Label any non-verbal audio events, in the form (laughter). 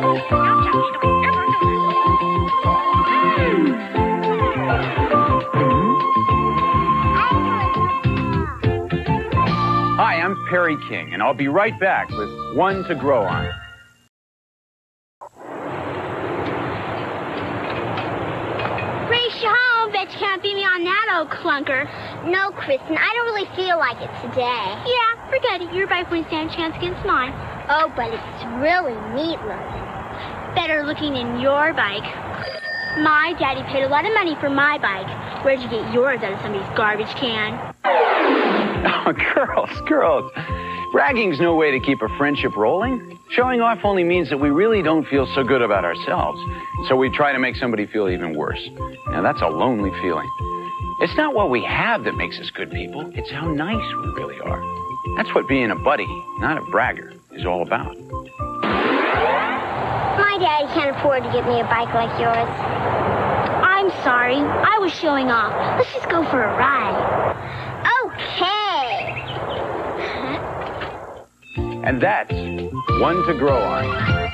Hi, I'm Perry King, and I'll be right back with One to Grow On. You home. Bet you can't beat me on that old clunker. No, Kristen, I don't really feel like it today. Yeah, forget it. Your bike won't stand a chance against mine. Oh, but it's really neat looking. Better looking than your bike. My daddy paid a lot of money for my bike. Where'd you get yours out of somebody's garbage can? Oh, (laughs) girls, girls. Bragging's no way to keep a friendship rolling. Showing off only means that we really don't feel so good about ourselves. So we try to make somebody feel even worse. Now, that's a lonely feeling. It's not what we have that makes us good people, it's how nice we really are. That's what being a buddy, not a bragger, is all about. Can't afford to get me a bike like yours. I'm sorry. I was showing off. Let's just go for a ride. Okay. And that's one to grow on.